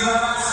Dios.